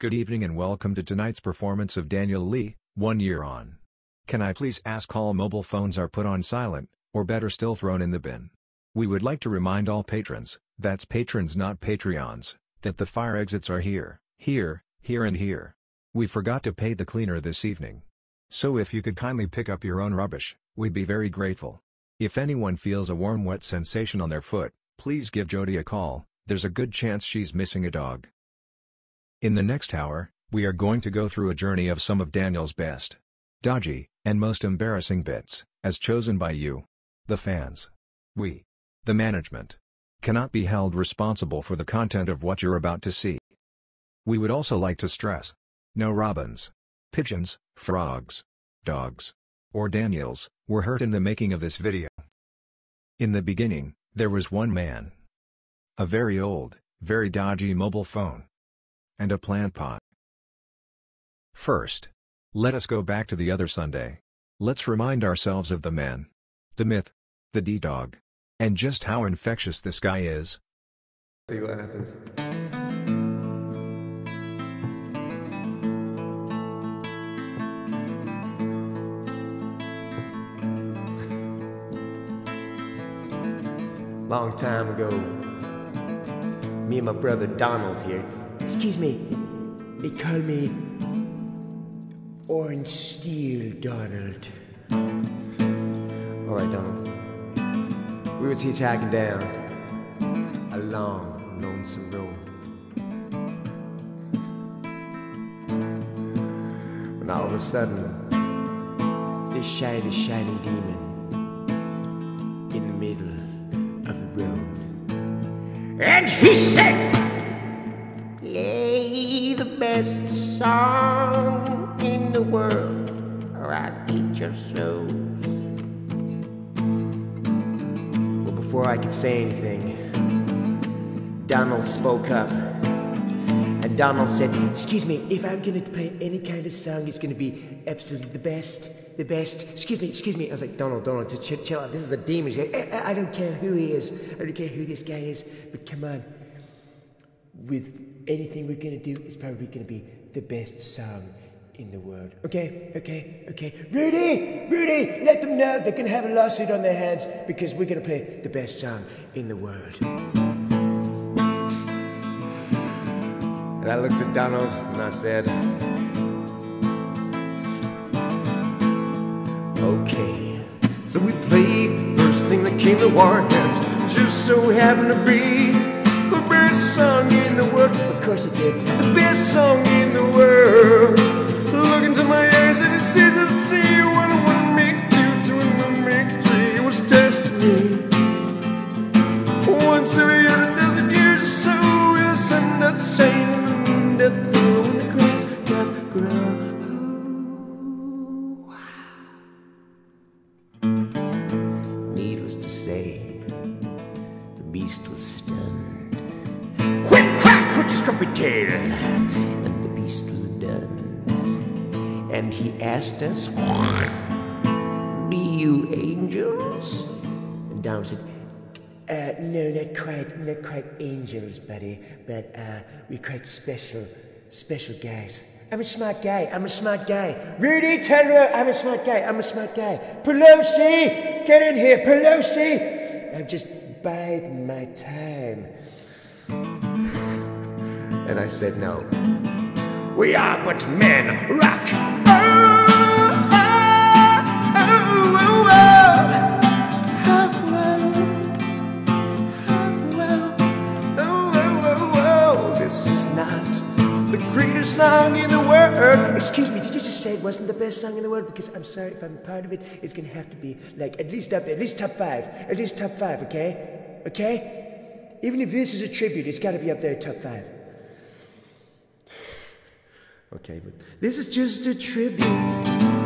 Good evening and welcome to tonight's performance of Daniel Leigh, One Year On. Can I please ask all mobile phones are put on silent, or better still thrown in the bin. We would like to remind all patrons, that's patrons not Patreons, that the fire exits are here, here, here and here. We forgot to pay the cleaner this evening. So if you could kindly pick up your own rubbish, we'd be very grateful. If anyone feels a warm wet sensation on their foot, please give Jody a call, there's a good chance she's missing a dog. In the next hour, we are going to go through a journey of some of Daniel's best, dodgy, and most embarrassing bits, as chosen by you, the fans. We, the management, cannot be held responsible for the content of what you're about to see. We would also like to stress, no robins, pigeons, frogs, dogs, or Daniels, were hurt in the making of this video. In the beginning, there was one man. A very old, very dodgy mobile phone and a plant pot. First, let us go back to the other Sunday. Let's remind ourselves of the man, the myth, the D-Dog, and just how infectious this guy is. See what happens. Long time ago, me and my brother Donald here Excuse me. They call me Orange Steel Donald. All right, Donald. We were hitchhiking down a long, lonesome road. When all of a sudden, this shiny, shining demon in the middle of the road. And he said, best song in the world, or I'd eat your soul. Well, before I could say anything, Donald spoke up. And Donald said, Excuse me, if I'm to play any kind of song, it's to be absolutely the best, the best. Excuse me, excuse me. I was like, Donald, Donald, just chill, chill out. This is a demon. He's like, I, I don't care who he is. I don't care who this guy is. But come on. With anything we're to do is probably to be the best song in the world. Okay, okay, okay. Rudy, Rudy, let them know they can have a lawsuit on their hands because we're to play the best song in the world. And I looked at Donald and I said, Okay. So we played the first thing that came to our hands, just so we happened to be best song in the world. Of course it did. The best song in the world. Look into my eyes and it says I see what he asked Be you angels? And Dom said, uh, no, not quite, not quite angels, buddy, but uh, we're quite special, special guys. I'm a smart guy. I'm a smart guy. Rudy, tell her I'm a smart guy. I'm a smart guy. Pelosi, get in here. Pelosi. I'm just biding my time. And I said, No. We are but men, rock. Greatest song in the world. Excuse me, did you just say it wasn't the best song in the world? Because I'm sorry if I'm part of it, it's gonna have to be like at least up there, at least top five, at least top five, okay? Okay? Even if this is a tribute, it's gotta be up there, top five. Okay, but this is just a tribute.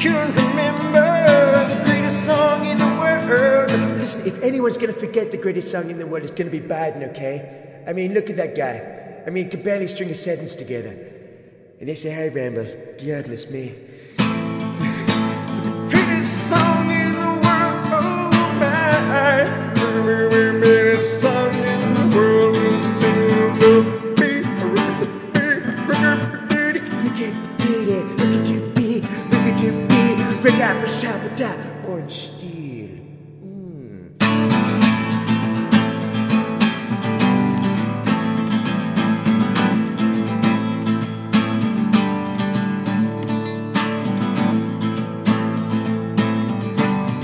Can't remember the greatest song in the world. Listen, if anyone's gonna forget the greatest song in the world, it's gonna be Biden, okay? I mean, look at that guy. I mean, could barely string a sentence together. And they say, hey, Ramble, goodness me. it's the greatest song in the world, oh my. Shabba orange steel. Mm.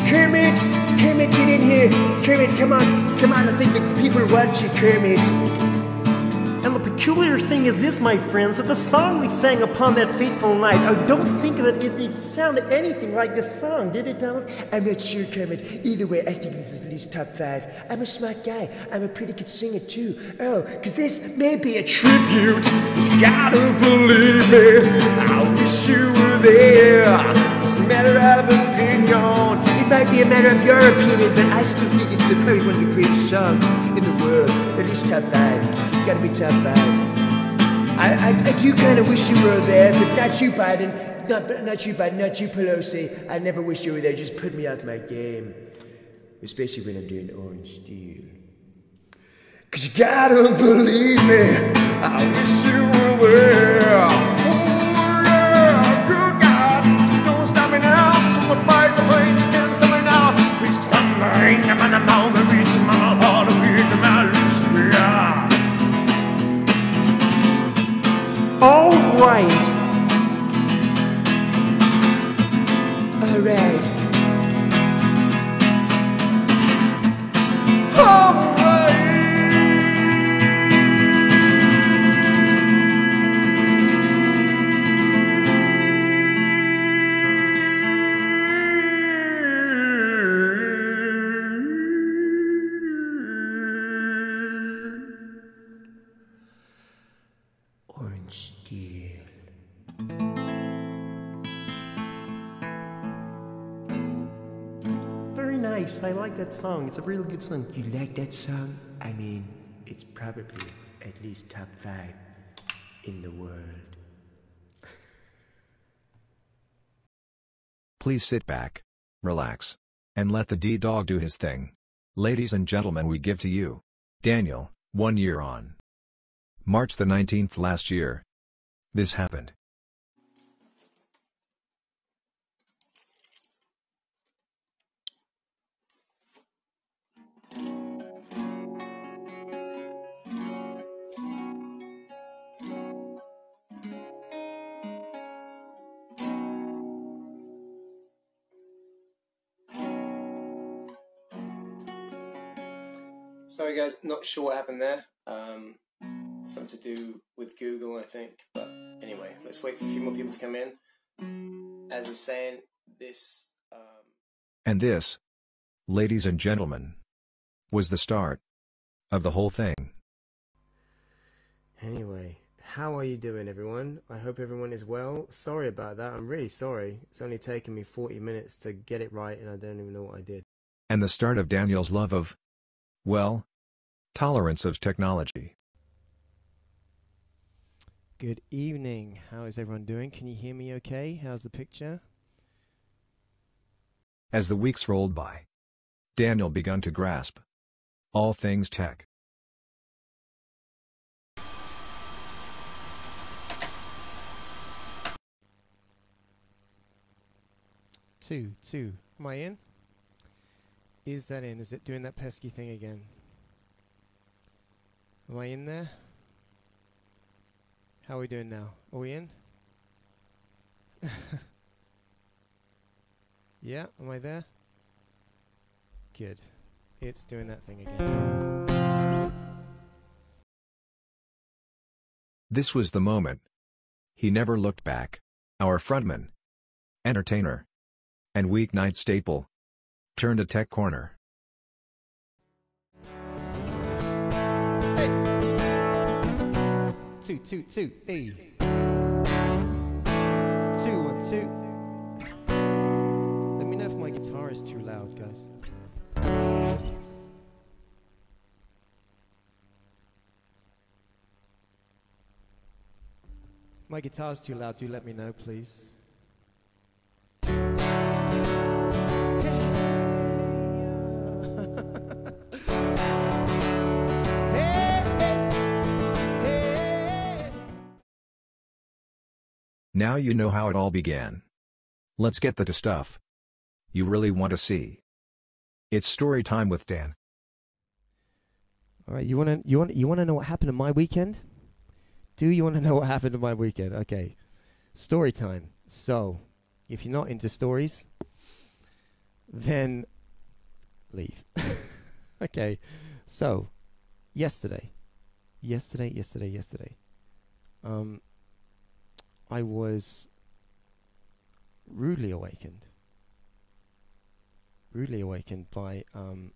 Kermit, Kermit, get in here. Kermit, come on, come on. I think the people want you, Kermit. Peculiar thing is this, my friends, that the song we sang upon that fateful night, I don't think that it, it sounded anything like this song, did it, Donald? I'm not sure, Kermit. Either way, I think this is at least top five. I'm a smart guy. I'm a pretty good singer, too. Oh, because this may be a tribute. You gotta believe me. I wish you were there. It's a matter of opinion. It might be a matter of your opinion, but I still think it's the probably one of the greatest songs in the world. At least top five. Gotta be tough, five. I, I, I do kind of wish you were there, but not you, Biden. Not, not you, Biden. Not you, Pelosi. I never wish you were there. Just put me off my game. Especially when I'm doing orange steel. Cause you gotta believe me. I wish you were there. That song. It's a really good song. You like that song? I mean, it's probably at least top five in the world. Please sit back, relax, and let the D dog do his thing. Ladies and gentlemen, we give to you Daniel, one year on. March the 19th last year. This happened. Sorry, guys, not sure what happened there. Um, something to do with Google, I think. But anyway, let's wait for a few more people to come in. As I was saying, this. Um, And this, ladies and gentlemen, was the start of the whole thing. Anyway, how are you doing, everyone? I hope everyone is well. Sorry about that. I'm really sorry. It's only taken me 40 minutes to get it right, and I don't even know what I did. And the start of Daniel's love of, well, tolerance of technology. Good evening. How is everyone doing? Can you hear me okay? How's the picture? As the weeks rolled by, Daniel begun to grasp all things tech. Two, two. Am I in? Is that in? Is it doing that pesky thing again? Am I in there? How are we doing now? Are we in? yeah, am I there? Good. It's doing that thing again. This was the moment. He never looked back. Our frontman, entertainer, and weeknight staple turned a tech corner. Two, two, two, hey. Two, one, two. Let me know if my guitar is too loud, guys. My guitar's too loud, do let me know, please. Now you know how it all began. Let's get the to stuff. You really want to see. It's story time with Dan. All right, you want to you want you want to know what happened in my weekend? Do you want to know what happened in my weekend? Okay. Story time. So, if you're not into stories, then leave. okay. So, yesterday, yesterday, yesterday, yesterday, um, I was rudely awakened. Rudely awakened by um,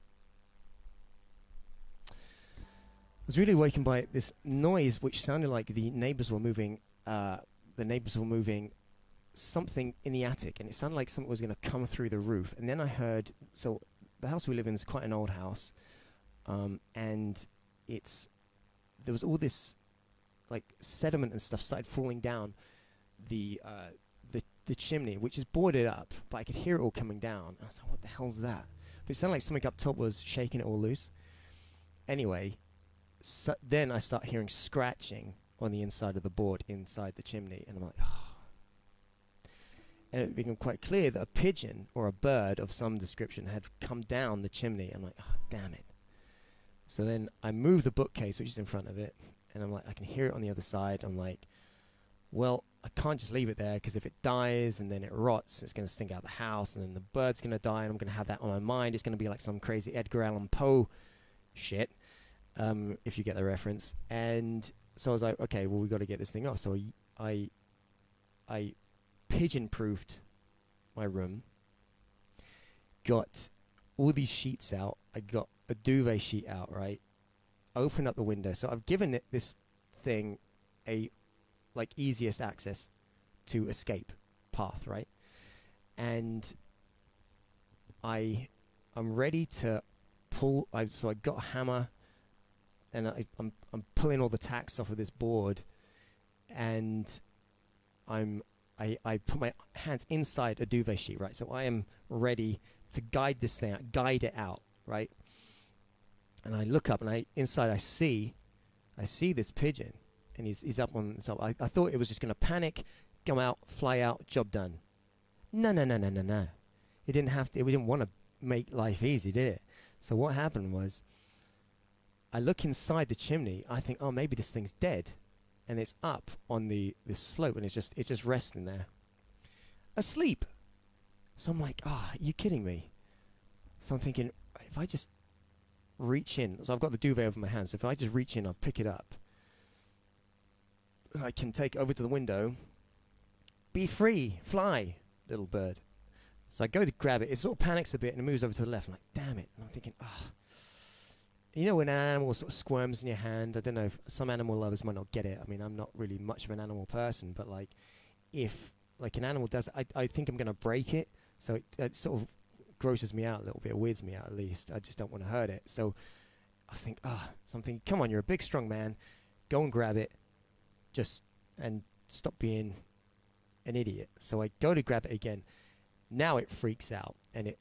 I was really awakened by this noise, which sounded like the neighbors were moving. Uh, the neighbors were moving something in the attic, and it sounded like something was going to come through the roof. And then I heard. So the house we live in is quite an old house, um, and it's there was all this like sediment and stuff started falling down the uh, the the chimney, which is boarded up, but I could hear it all coming down. I was like, "What the hell's that?" But it sounded like something up top was shaking it all loose. Anyway, so then I start hearing scratching on the inside of the board inside the chimney, and I'm like, oh. And it became quite clear that a pigeon or a bird of some description had come down the chimney. I'm like, oh, damn it. So then I move the bookcase, which is in front of it, and I'm like, I can hear it on the other side. I'm like, well, I can't just leave it there because if it dies and then it rots, it's going to stink out the house, and then the bird's going to die, and I'm going to have that on my mind. It's going to be like some crazy Edgar Allan Poe shit um, if you get the reference. And so I was like, okay, well, we've got to get this thing off. So I, I, I pigeon-proofed my room. Got all these sheets out. I got a duvet sheet out, right? Open up the window. So I've given it this thing a like easiest access to escape path, right? And I I'm ready to pull I so I got a hammer and I, I'm I'm pulling all the tacks off of this board, and I'm I I put my hands inside a duvet sheet, right? So I am ready to guide this thing out, guide it out, right? And I look up, and I inside I see, I see this pigeon, and he's he's up on the top. I, I thought it was just gonna panic, come out, fly out, job done. No, no, no, no, no, no. It didn't have to. We didn't want to make life easy, did it? So what happened was I look inside the chimney. I think, oh, maybe this thing's dead, and it's up on the the slope, and it's just it's just resting there, asleep. So I'm like, ah, oh, you kidding me? So I'm thinking, if I just reach in, so I've got the duvet over my hands. So if I just reach in, I'll pick it up. I can take over to the window. Be free, fly, little bird. So I go to grab it. It sort of panics a bit and it moves over to the left. I'm like, damn it. And I'm thinking, ah. You know when an animal sort of squirms in your hand i don't know if some animal lovers might not get it i mean i'm not really much of an animal person but like if like an animal does i, I think i'm going to break it so it, it, sort of grosses me out a little bit weirds me out at least i just don't want to hurt it so i thinking ah oh, something come on you're a big strong man go and grab it just and stop being an idiot so i go to grab it again now it freaks out and it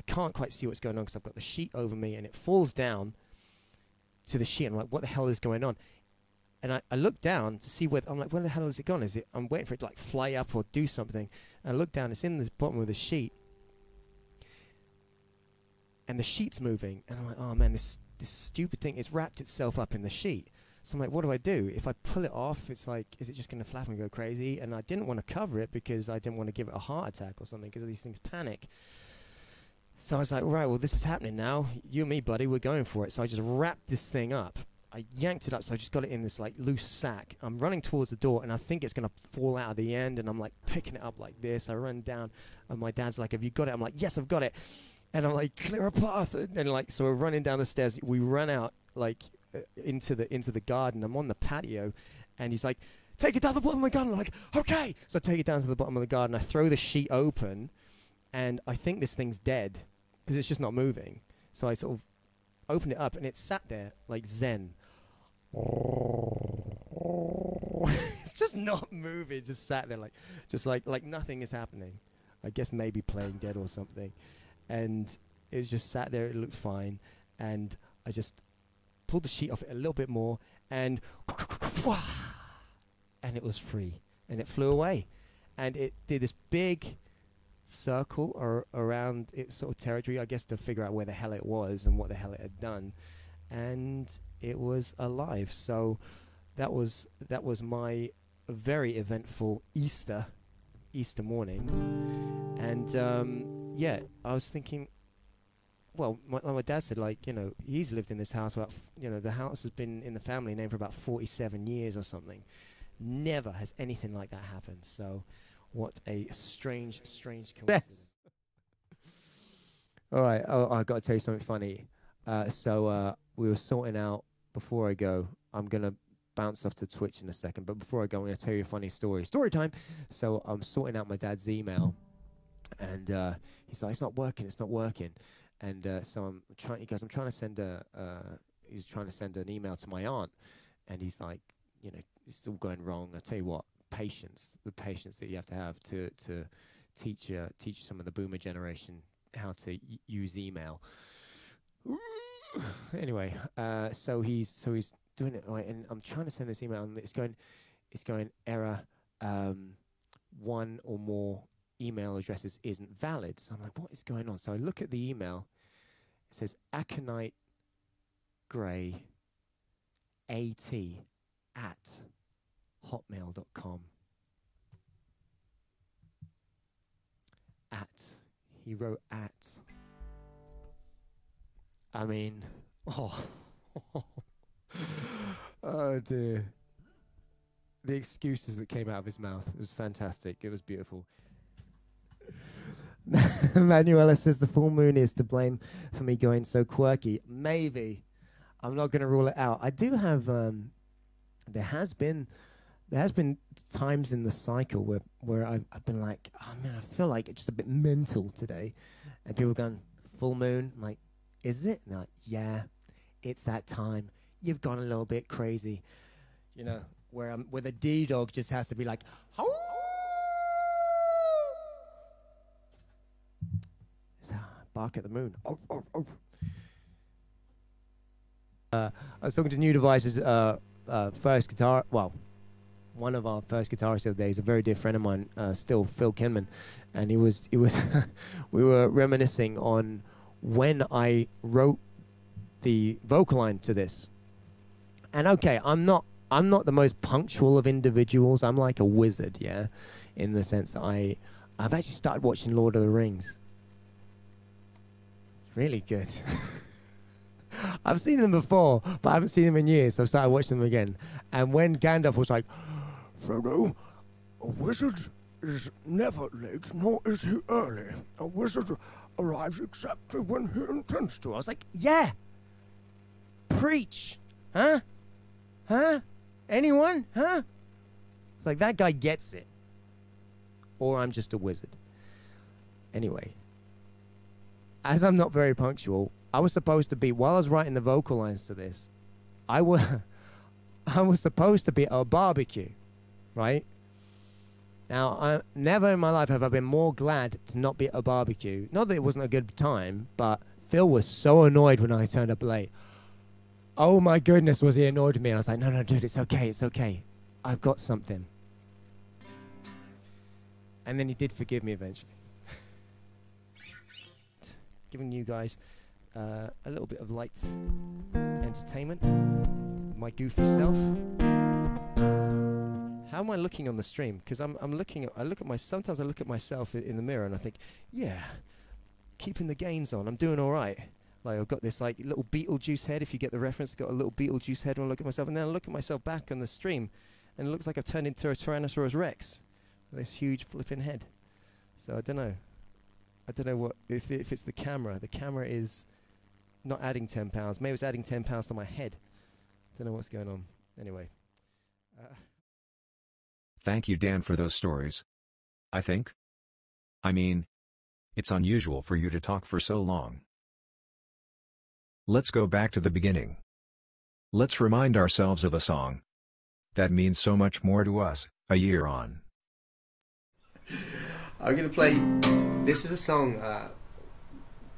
I can't quite see what's going on because I've got the sheet over me and it falls down to the sheet. I'm like, what the hell is going on? And I, I look down to see where I'm like, where the hell is it gone? Is it? I'm waiting for it to like fly up or do something. And I look down. It's in the bottom of the sheet, and the sheet's moving. And I'm like, oh man, this this stupid thing. It's wrapped itself up in the sheet. So I'm like, what do I do? If I pull it off, it's like, is it just going to flap and go crazy? And I didn't want to cover it because I didn't want to give it a heart attack or something because these things panic. So I was like, right, well, this is happening now. You and me, buddy, we're going for it. So I just wrapped this thing up. I yanked it up, so I just got it in this like loose sack. I'm running towards the door, and I think it's gonna fall out of the end. And I'm like picking it up like this. I run down, and my dad's like, "Have you got it?" I'm like, "Yes, I've got it." And I'm like, "Clear a path!" And, and like, so we're running down the stairs. We run out like Uh, into the into the garden. I'm on the patio, and he's like, "Take it down the bottom of the garden." I'm like, "Okay." So I take it down to the bottom of the garden. I throw the sheet open, and I think this thing's dead because it's just not moving. So I sort of opened it up and it sat there like Zen. it's just not moving, just sat there like, just like like nothing is happening. I guess maybe playing dead or something, and it just sat there. It looked fine, and I just pulled the sheet off it a little bit more, and and it was free. and it flew away, and it did this big circle or around its sort of territory, I guess, to figure out where the hell it was and what the hell it had done, and it was alive. So that was that was my very eventful Easter Easter morning, and um, yeah, I was thinking. Well, my, like my dad said, like you know, he's lived in this house about, you know, the house has been in the family name for about forty-seven years or something. Never has anything like that happened. So, what a strange, strange coincidence. All right. Oh, I got to tell you something funny. Uh, so uh, we were sorting out before I go. I'm gonna bounce off to Twitch in a second, but before I go, I'm gonna tell you a funny story. Story time. So I'm sorting out my dad's email, and uh, he's like, "It's not working. It's not working." And uh, so I'm trying. He goes, "I'm trying to send a." Uh, he's trying to send an email to my aunt, and he's like, "You know, it's all going wrong." I tell you what, patience. The patience that you have to have to to teach uh, teach some of the boomer generation how to y- use email. anyway, uh, so he's so he's doing it right, and I'm trying to send this email, and it's going, it's going error. Um, one or more email addresses isn't valid. So I'm like, what is going on? So I look at the email. It says aconite gray at at hotmail.com. At. He wrote at. I mean, oh, oh dear. The excuses that came out of his mouth it was fantastic. It was beautiful. Manuela says the full moon is to blame for me going so quirky. Maybe. I'm not going to rule it out. I do have. Um, there has been, there has been times in the cycle where where I've, I've been like, oh man, I feel like it's just a bit mental today, and people going full moon. I'm like, is it? And like, yeah, it's that time. You've gone a little bit crazy, you know. Where where the D dog just has to be like, "Howl!" It's, uh, bark at the moon. Oh, oh, oh. Uh, I was talking to New Devices uh, uh, first guitar. Well, one of our first guitarists the other day is a very dear friend of mine, uh, still Phil Kinman, and he was he was we were reminiscing on when I wrote the vocal line to this. And okay, I'm not I'm not the most punctual of individuals. I'm like a wizard, yeah, in the sense that I I've actually started watching Lord of the Rings. Really good. I've seen them before, but I haven't seen them in years, so I started watching them again. And when Gandalf was like, Frodo, a wizard is never late, nor is he early. A wizard arrives exactly when he intends to. I was like, yeah. Preach. Huh? Huh? Anyone? Huh? It's like that guy gets it. Or I'm just a wizard. Anyway, as I'm not very punctual, I was supposed to be while I was writing the vocal lines to this, I was I was supposed to be at a barbecue, right? Now, I, never in my life have I been more glad to not be at a barbecue. Not that it wasn't a good time, but Phil was so annoyed when I turned up late. Oh my goodness, was he annoyed with me? And I was like, no, no, dude, it's okay, it's okay. I've got something. And then he did forgive me eventually. Giving you guys uh, a little bit of light entertainment. My goofy self. How am I looking on the stream? Because I'm I'm looking at I look at my sometimes I look at myself in the mirror and I think, yeah, keeping the gains on. I'm doing all right. Like I've got this like little Beetlejuice head. If you get the reference, got a little Beetlejuice head when I look at myself, and then I look at myself back on the stream, and it looks like I've turned into a Tyrannosaurus Rex, this huge flipping head. So I don't know. I don't know what if if it's the camera. The camera is not adding ten pounds. Maybe it's adding ten pounds to my head. I Don't know what's going on. Anyway. Uh, Thank you, Dan, for those stories. I think. I mean, it's unusual for you to talk for so long. Let's go back to the beginning. Let's remind ourselves of a song that means so much more to us, a year on. I'm gonna play. This is a song, uh,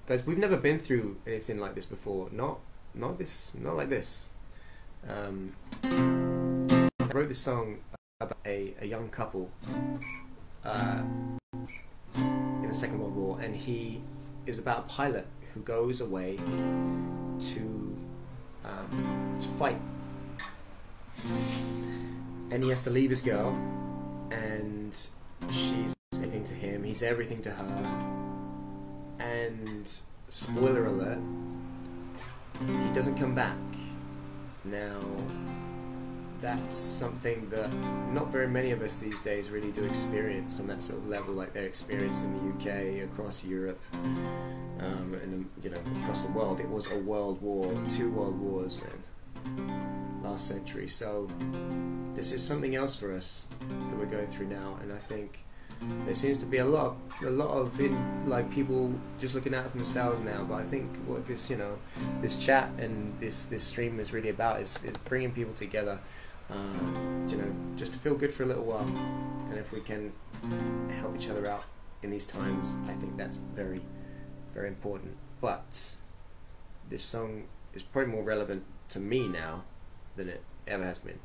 guys. We've never been through anything like this before. Not, not this, not like this. Um, I wrote this song about a, a young couple uh, in the Second World War, and he is about a pilot who goes away to um, to fight, and he has to leave his girl, and she's everything to him. He's everything to her, and spoiler alert, he doesn't come back. Now, that's something that not very many of us these days really do experience on that sort of level, like they're experienced in the UK, across Europe, um, and um, you know across the world. It was a world war, two world wars, man, last century. So this is something else for us that we're going through now, and I think there seems to be a lot, a lot of in, like people just looking out for themselves now. But I think what this, you know, this chat and this this stream is really about is, is bringing people together. Uh, you know, just to feel good for a little while, and if we can help each other out in these times, I think that's very, very important. But this song is probably more relevant to me now than it ever has been.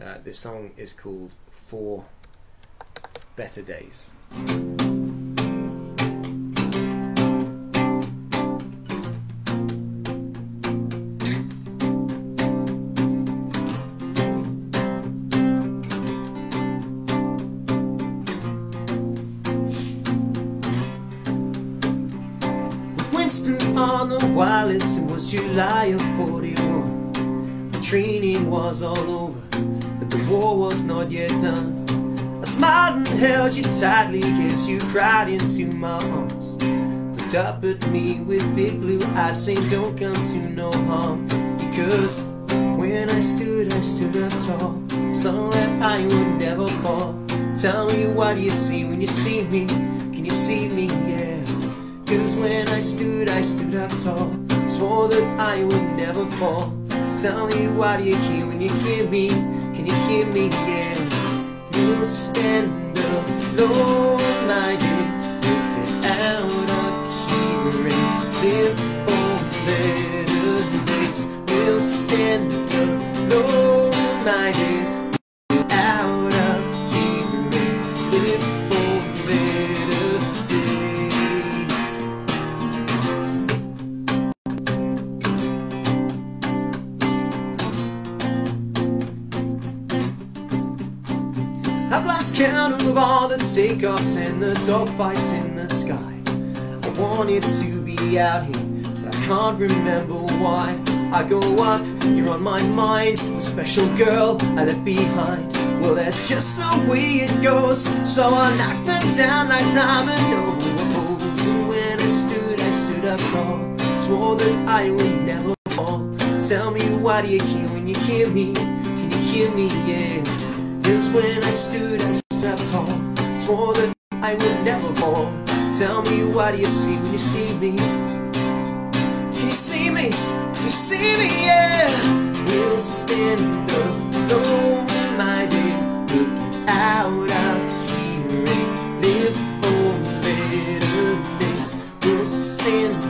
Uh, this song is called For Better Days. Winston on the wireless, it was July of 41. The training was all over, but the war was not yet done. Smiled and held you tightly, yes, you cried into my arms. Looked up at me with big blue eyes, saying, Don't come to no harm. Because when I stood, I stood up tall, so that I would never fall. Tell me, what you see when you see me? Can you see me? Yeah. Cause when I stood, I stood up tall, swore that I would never fall. Tell me, what do you hear when you hear me? Can you hear me? Yeah. You'll stand alone, my dear. Get out of here and live for better days. We'll stand alone, my dear. Takeoffs and the dogfights in the sky. I wanted to be out here, but I can't remember why. I go up, you're on my mind, the special girl I left behind. Well, that's just the way it goes, so I knock them down like dominoes. And when I stood, I stood up tall, swore that I would never fall. Tell me, why do you hear when you hear me? Can you hear me? Yeah. Cause when I stood, I stood up tall I would never fall Tell me, what do you see when you see me? Can you see me? Can you see me? Yeah We'll stand alone, my dear Look out out here and live for better days We'll stand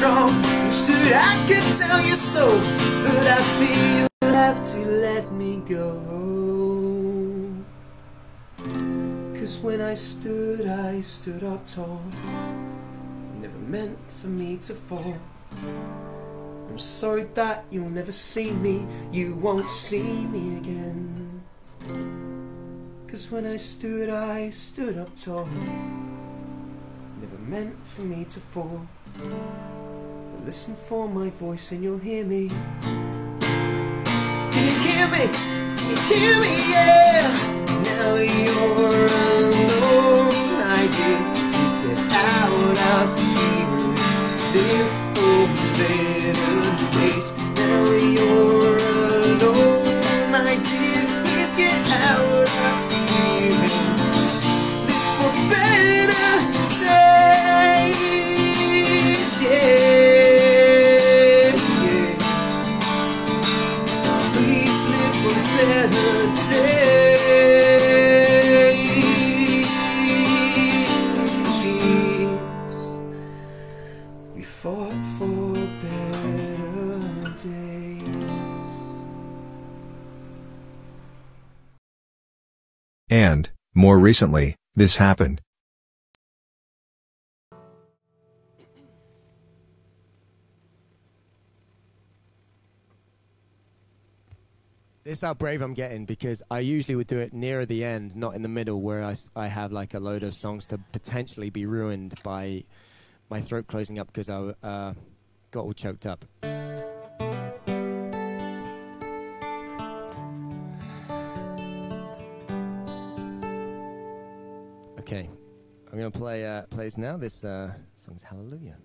strong. I could tell you so, but I feel you'll have to let me go. Cause when I stood, I stood up tall. Never meant for me to fall. I'm sorry that you'll never see me, you won't see me again. Cause when I stood, I stood up tall. Never meant for me to fall. Listen for my voice and you'll hear me. Can you hear me? Can you hear me? Yeah. Now you're alone, I did. Please get out of recently, this happened. This is how brave I'm getting because I usually would do it nearer the end, not in the middle, where I, I have like a load of songs to potentially be ruined by my throat closing up because I uh, got all choked up. Okay, I'm gonna play uh, plays now. This uh, song's Hallelujah.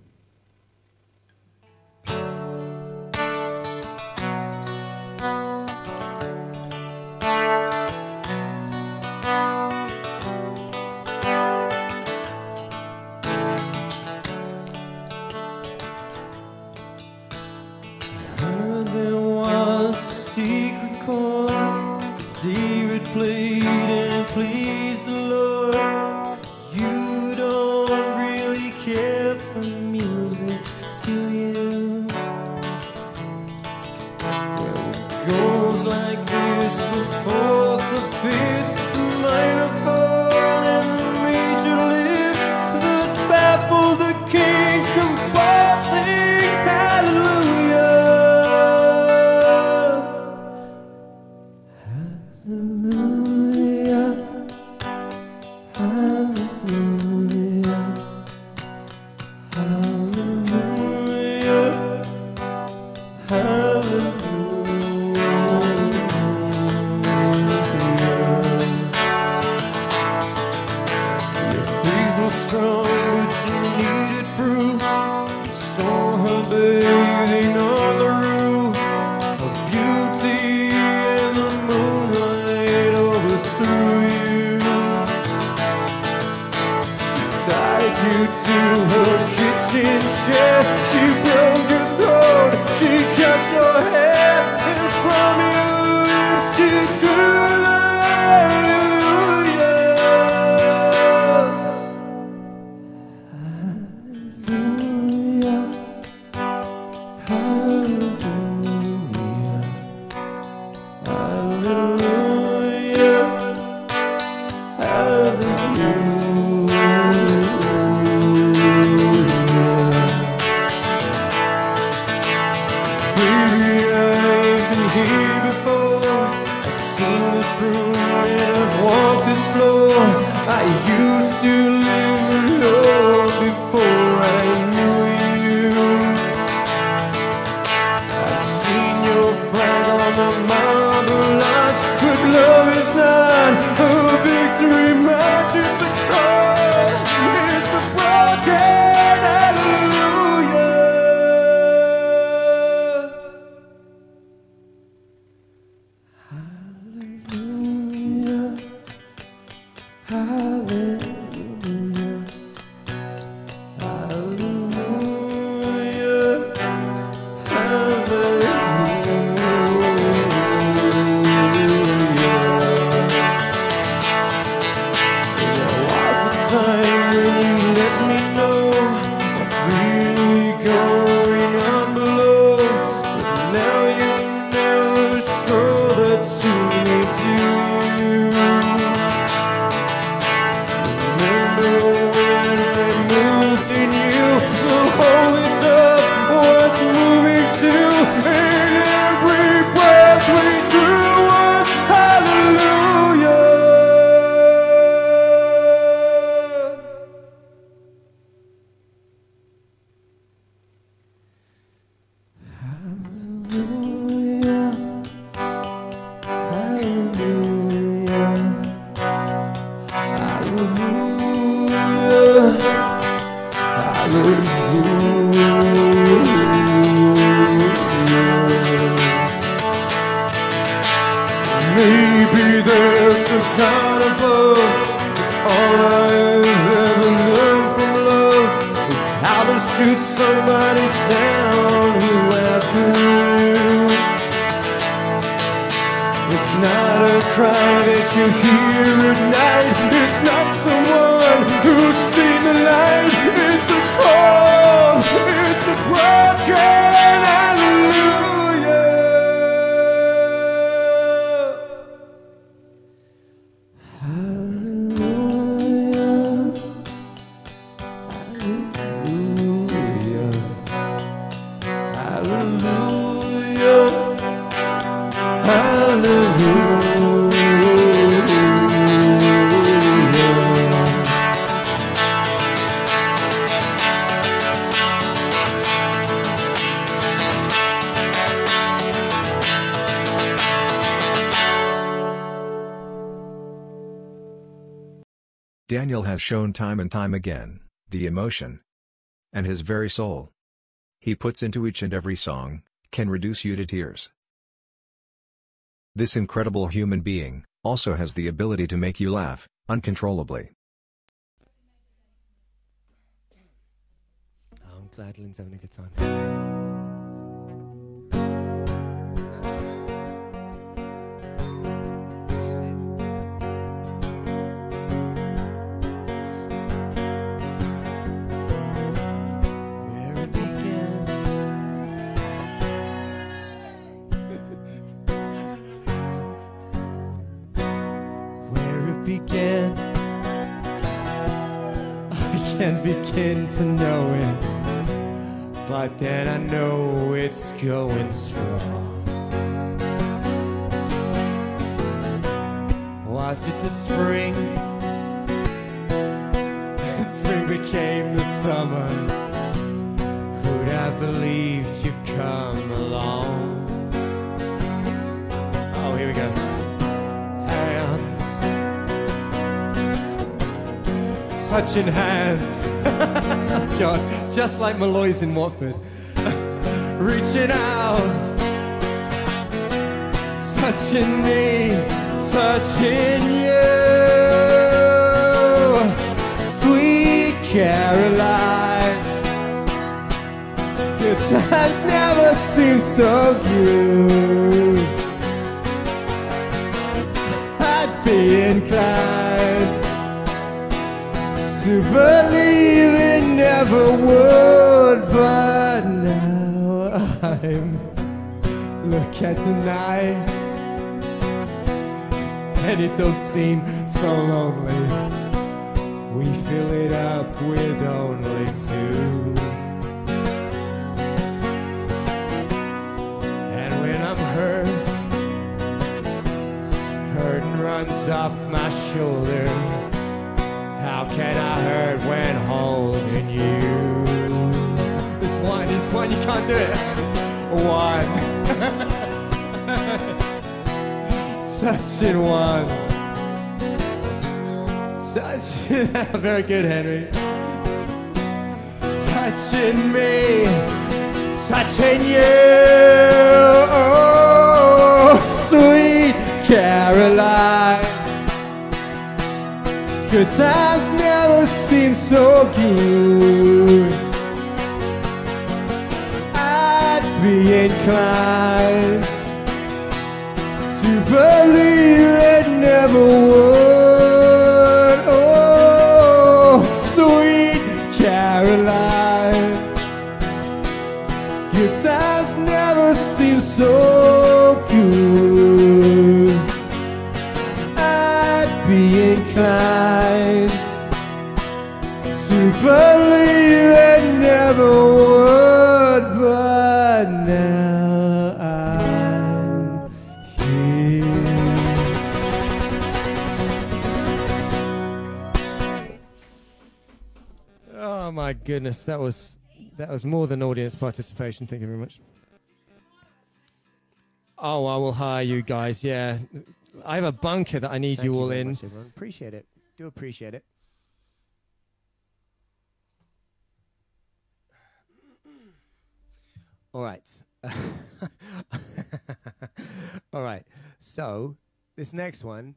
Daniel has shown time and time again, the emotion and his very soul he puts into each and every song, can reduce you to tears. This incredible human being, also has the ability to make you laugh, uncontrollably. I'm glad Lynn's having a good time. Touching hands. God, just like Malloy's in Watford. Reaching out, touching me, touching you. Sweet Caroline. Good times never seem so good. I'd be inclined to believe it never would, but now I'm look at the night and it don't seem so lonely. We fill it up with only two. And when I'm hurt, hurting runs off my shoulder. Can I hurt when holding you? This one, this one, you can't do it. One. Touching one. Touching, very good, Henry. Touching me, touching you. Oh, sweet Caroline. Good times never seem so good. I'd be inclined to believe it never would. Oh, sweet Caroline. Good times never seem so good. I'd be inclined never would, but now I'm here. Oh my goodness, that was that was more than audience participation. Thank you very much. Oh, I will hire you guys. Yeah, I have a bunker that I need Thank you all very in. much. Appreciate it. Do appreciate it. All right. All right. So, this next one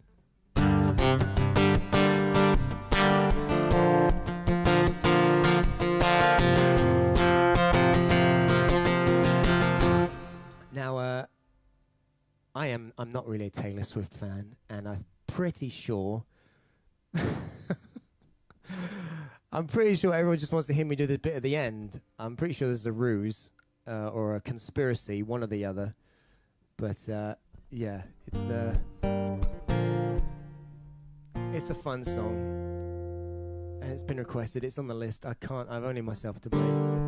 Now, uh, I am. I'm not really a Taylor Swift fan, and I'm pretty sure. I'm pretty sure everyone just wants to hear me do the bit at the end. I'm pretty sure this is a ruse uh, or a conspiracy, one or the other. But uh, yeah, it's uh, it's a fun song, and it's been requested. It's on the list. I can't. I've only myself to blame.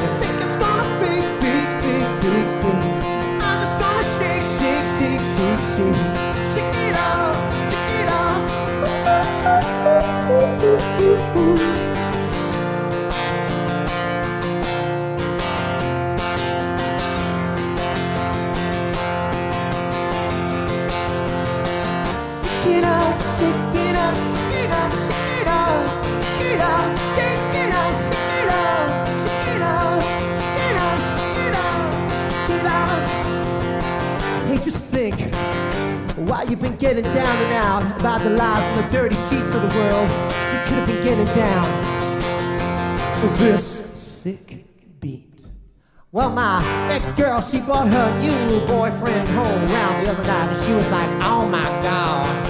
been getting down and out about the lies and the dirty cheats of the world, you could have been getting down to this sick beat. Well, my ex-girl, she brought her new boyfriend home round the other night, and she was like, oh my god.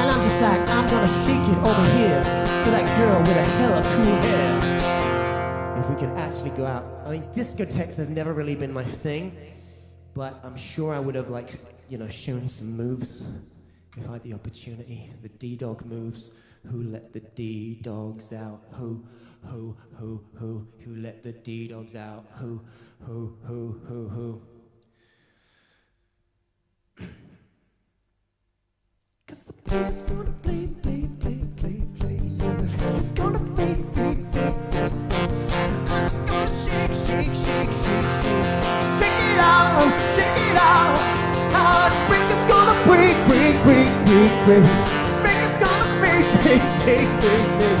And I'm just like, I'm gonna shake it over here to that girl with a hella cool hair. If we could actually go out. I mean, discotheques have never really been my thing, but I'm sure I would have, like, you know, shown some moves if I had the opportunity. The D-Dog moves. Who let the D-Dogs out? Who, who, who, who? Who let the D-Dogs out? Who, who, who, who, who? Cause the player's gonna play, play, play, play, play. And the gonna fake, fake, fake, fake, fake. I'm just gonna shake, shake, shake, shake, shake. Shake it out, shake it out. Heartbreaker's gonna break, break, break, break, break. Breaker's gonna break, break, break, break, break.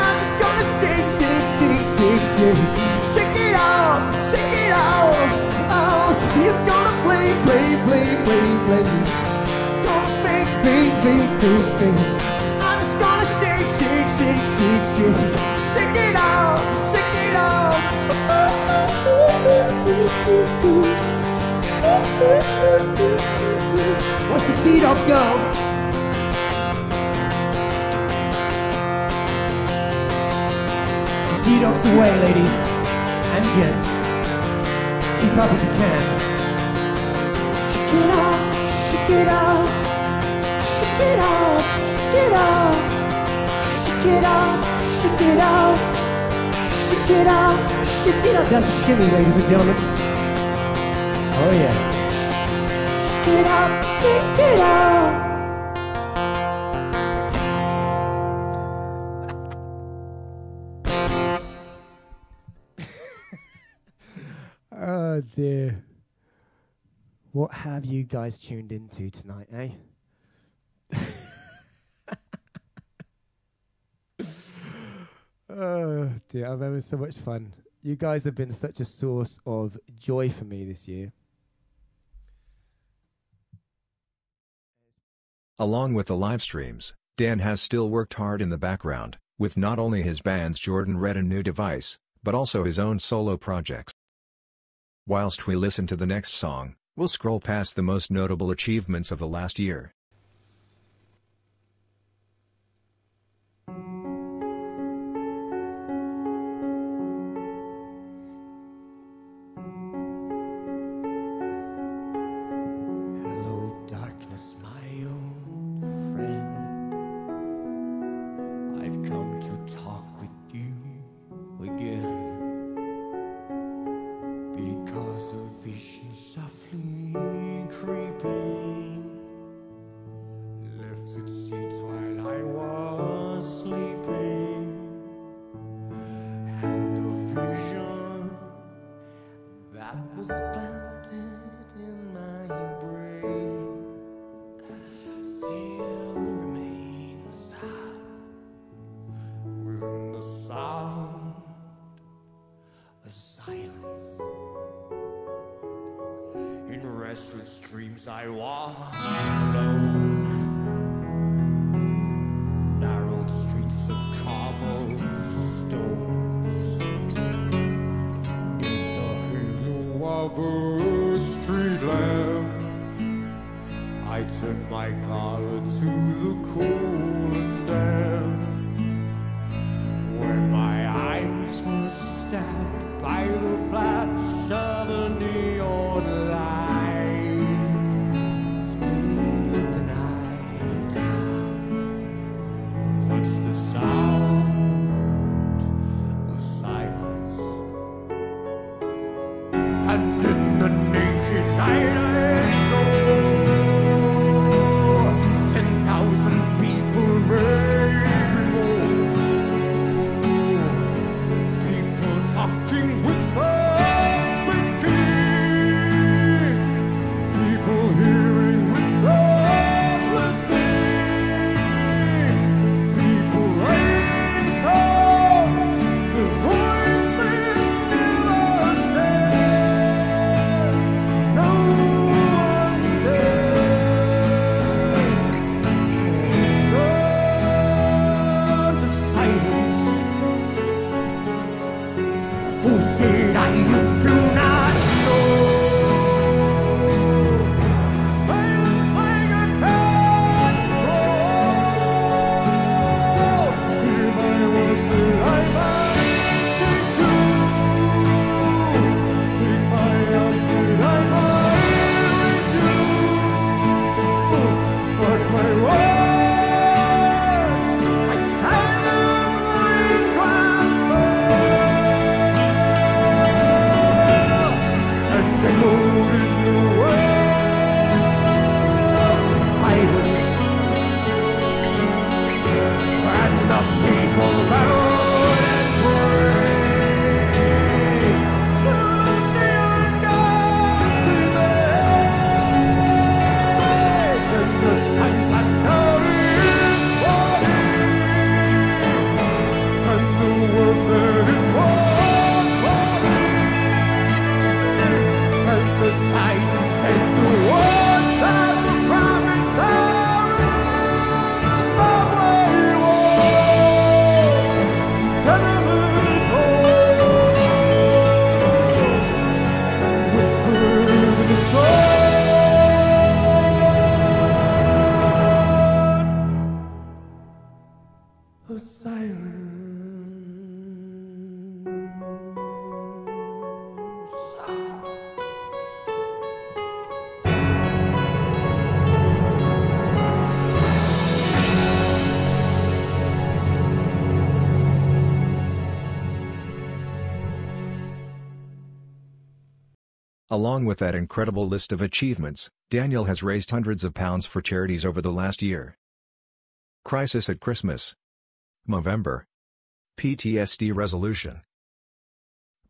I'm just gonna shake, shake, shake, shake, shake. Shake it out, shake it out. Oh, he's gonna play, play, play, play, play gonna fake, fake, fake, fake, fake. What's the deed of go? D-Dog's away, ladies and gents. Keep up if you can. Shake it off, shake it off, shake it off, shake it off, shake it off, shake it off, shake it off, shake it off. That's a shimmy, ladies and gentlemen. Oh yeah. It shake it off. Oh dear. What have you guys tuned into tonight, eh? oh dear, I'm having so much fun. You guys have been such a source of joy for me this year. Along with the live streams, Dan has still worked hard in the background, with not only his band's Jordan Red and New Device, but also his own solo projects. Whilst we listen to the next song, we'll scroll past the most notable achievements of the last year. Dreams, I walk alone. Narrowed streets of cobblestones. Neath the halo of a street lamp, I turn my collar to the cool Along with that incredible list of achievements, Daniel has raised hundreds of pounds for charities over the last year. Crisis at Christmas. Movember. PTSD resolution.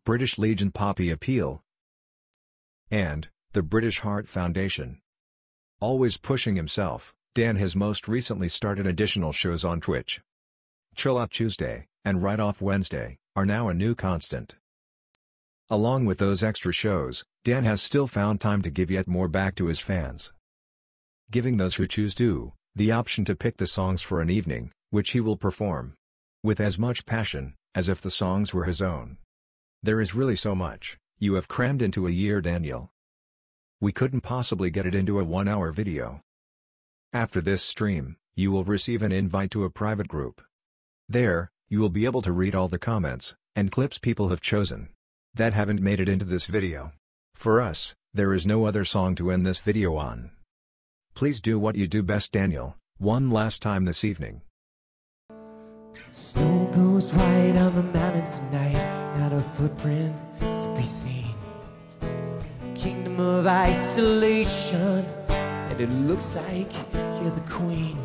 British Legion Poppy Appeal. And, the British Heart Foundation. Always pushing himself, Dan has most recently started additional shows on Twitch. Chill Out Tuesday, and Write Off Wednesday, are now a new constant. Along with those extra shows, Dan has still found time to give yet more back to his fans. Giving those who choose to, the option to pick the songs for an evening, which he will perform. With as much passion, as if the songs were his own. There is really so much, you have crammed into a year Daniel. We couldn't possibly get it into a one-hour video. After this stream, you will receive an invite to a private group. There, you will be able to read all the comments, and clips people have chosen. That haven't made it into this video. For us, there is no other song to end this video on. Please do what you do best Daniel, one last time this evening. Snow goes white on the mountain tonight, not a footprint to be seen. Kingdom of isolation, and it looks like you're the queen.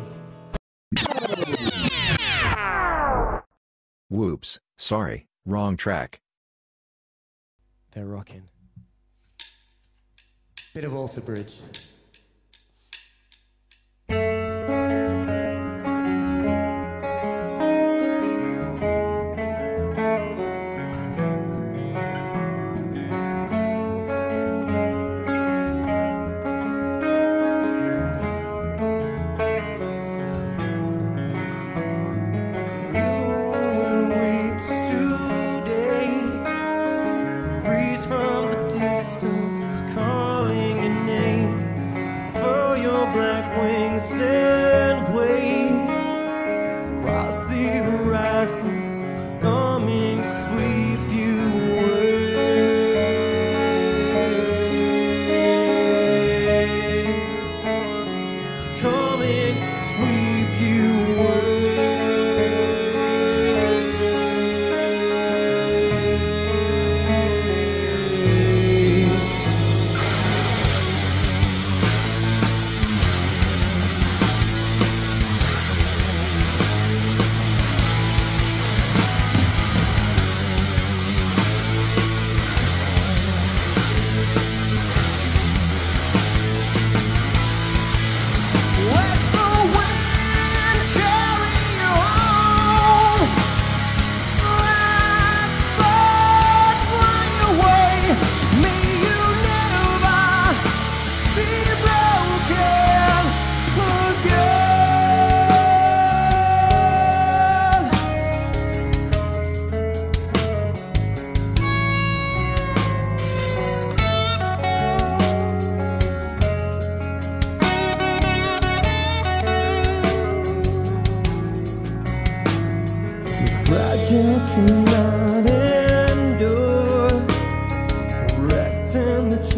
Whoops, sorry, wrong track. They're rocking. Bit of Alter Bridge.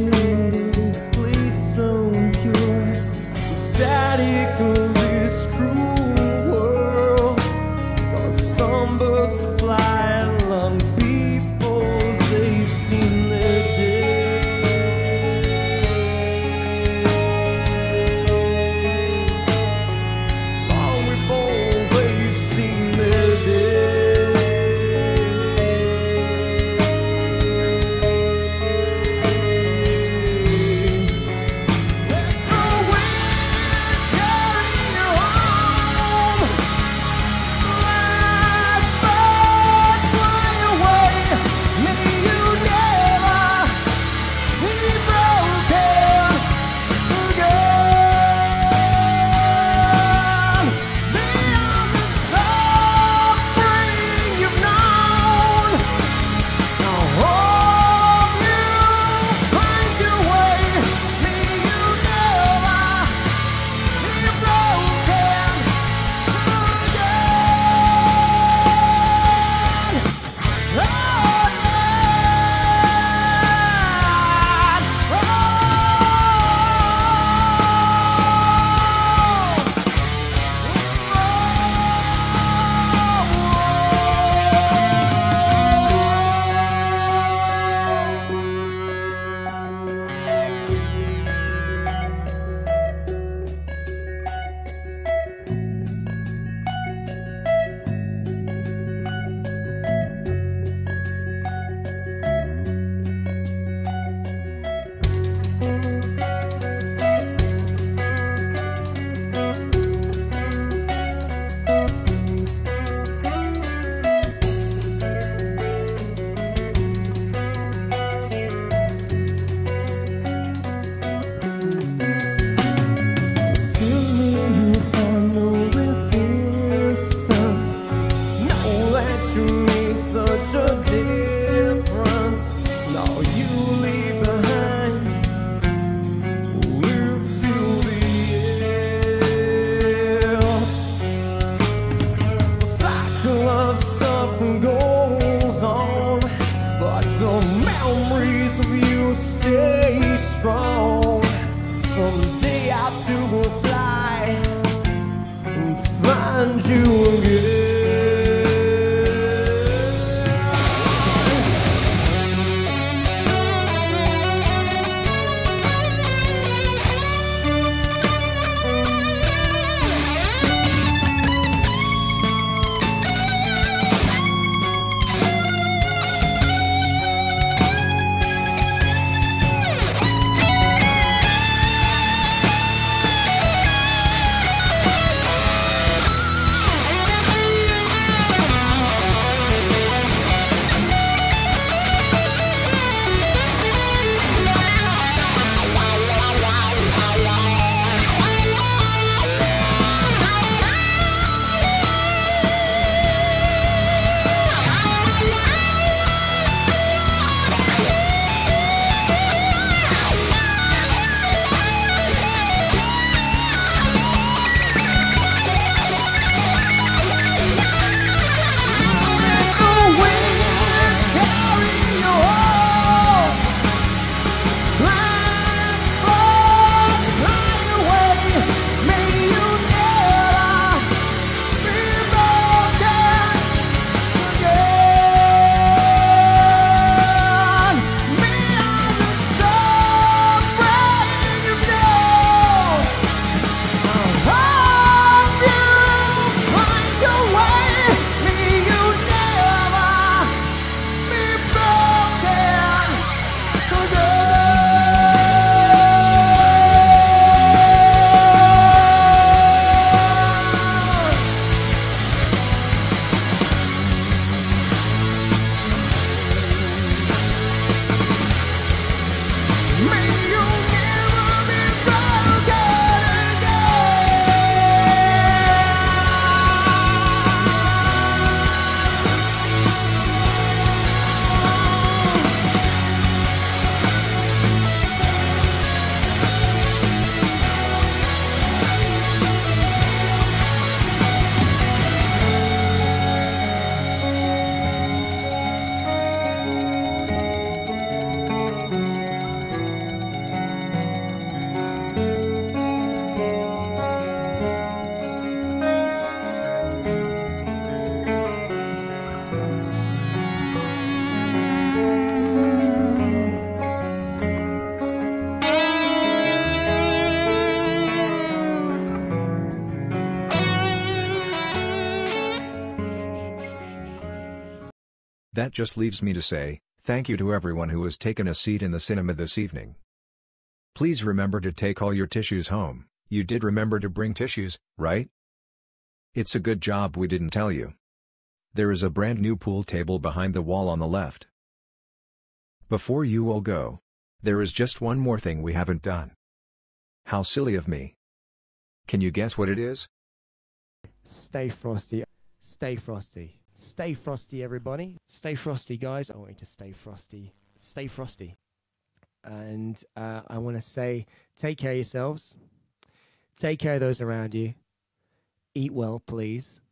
you. Just leaves me to say, thank you to everyone who has taken a seat in the cinema this evening. Please remember to take all your tissues home, you did remember to bring tissues, right? It's a good job we didn't tell you. There is a brand new pool table behind the wall on the left. Before you all go, there is just one more thing we haven't done. How silly of me. Can you guess what it is? Stay frosty. Stay frosty. Stay frosty, everybody. Stay frosty, guys. I want you to stay frosty. Stay frosty. And uh, I want to say, take care of yourselves. Take care of those around you. Eat well, please.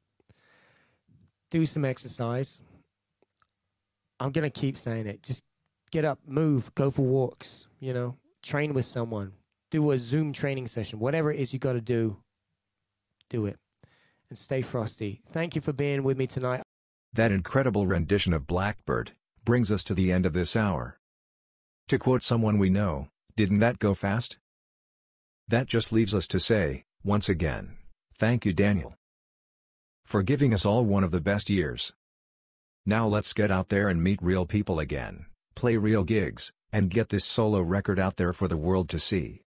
Do some exercise. I'm going to keep saying it. Just get up, move, go for walks, you know, train with someone, do a Zoom training session, whatever it is you got to do, do it. And stay frosty. Thank you for being with me tonight. That incredible rendition of Blackbird brings us to the end of this hour. To quote someone we know, didn't that go fast? That just leaves us to say, once again, thank you Daniel. For giving us all one of the best years. Now let's get out there and meet real people again, play real gigs, and get this solo record out there for the world to see.